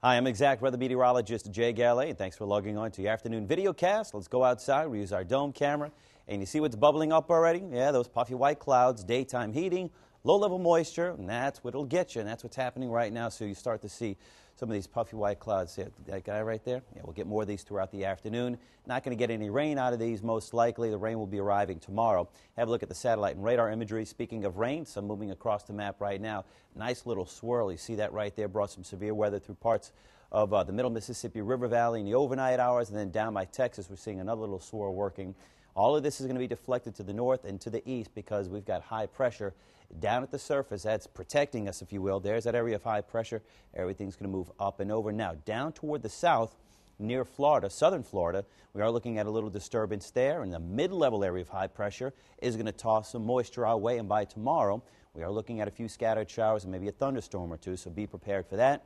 Hi, I'm exact weather meteorologist Jay Gallet, and thanks for logging on to your afternoon video cast. Let's go outside. We use our dome camera, and you see what's bubbling up already? Yeah, those puffy white clouds, daytime heating, low level moisture, and that's what it'll get you, and that's what's happening right now. So you start to see some of these puffy white clouds. Yeah, that guy right there? Yeah, we'll get more of these throughout the afternoon. Not going to get any rain out of these, most likely. The rain will be arriving tomorrow. Have a look at the satellite and radar imagery. Speaking of rain, some moving across the map right now. Nice little swirl. You see that right there? Brought some severe weather through parts of uh, the middle Mississippi River Valley in the overnight hours, and then down by Texas, we're seeing another little swirl working. All of this is going to be deflected to the north and to the east because we've got high pressure down at the surface. That's protecting us, if you will. There's that area of high pressure. Everything's going to move up and over. Now, down toward the south, near Florida, southern Florida, we are looking at a little disturbance there, and the mid level area of high pressure is going to toss some moisture our way. And by tomorrow, we are looking at a few scattered showers and maybe a thunderstorm or two, so be prepared for that.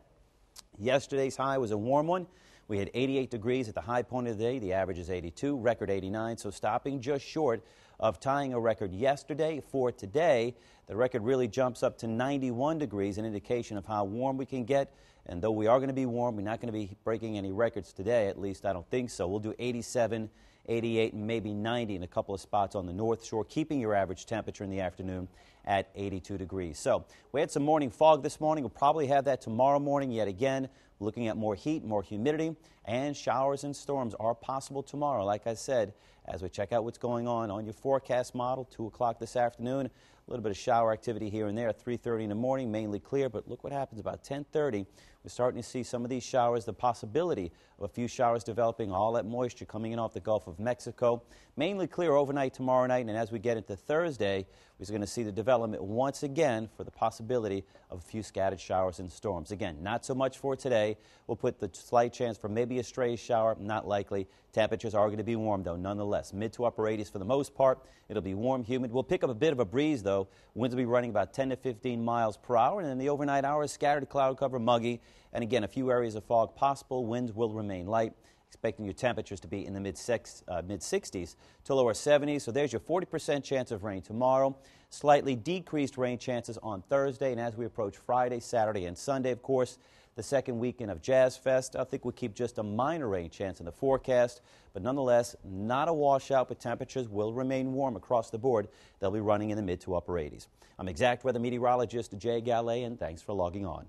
Yesterday's high was a warm one. We had 88 degrees at the high point of the day. The average is 82, record 89, so stopping just short of tying a record yesterday. For today, the record really jumps up to 91 degrees, an indication of how warm we can get. And though we are going to be warm, we're not going to be breaking any records today, at least I don't think so. We'll do 87, 88, and maybe 90 in a couple of spots on the North Shore, keeping your average temperature in the afternoon at 82 degrees. So we had some morning fog this morning. We'll probably have that tomorrow morning yet again. Looking at more heat, more humidity, and showers and storms are possible tomorrow. Like I said, as we check out what's going on on your forecast model, 2 o'clock this afternoon, a little bit of shower activity here and there at 3.30 in the morning, mainly clear, but look what happens about 10.30. We're starting to see some of these showers, the possibility of a few showers developing, all that moisture coming in off the Gulf of Mexico. Mainly clear overnight tomorrow night, and as we get into Thursday, we're going to see the development once again for the possibility of a few scattered showers and storms. Again, not so much for today. We'll put the slight chance for maybe a stray shower, not likely. Temperatures are going to be warm, though, nonetheless. Mid to upper 80s for the most part. It'll be warm, humid. We'll pick up a bit of a breeze, though. Winds will be running about 10 to 15 miles per hour, and in the overnight hours, scattered cloud cover, muggy. And again, a few areas of fog possible. Winds will remain light expecting your temperatures to be in the mid, six, uh, mid 60s to lower 70s. So there's your 40% chance of rain tomorrow. Slightly decreased rain chances on Thursday. And as we approach Friday, Saturday, and Sunday, of course, the second weekend of Jazz Fest, I think we'll keep just a minor rain chance in the forecast. But nonetheless, not a washout, but temperatures will remain warm across the board. They'll be running in the mid to upper 80s. I'm exact weather meteorologist Jay Gallet, and thanks for logging on.